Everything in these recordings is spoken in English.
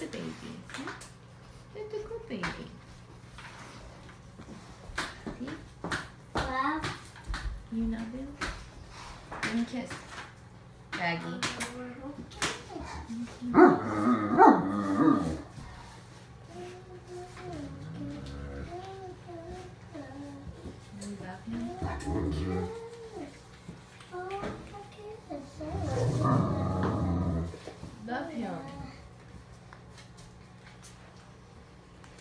the baby. Hmm? You're the good baby. See? Love. You love him? Give him a kiss. Baggy. You love him? Love him.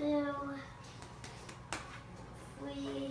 two, three,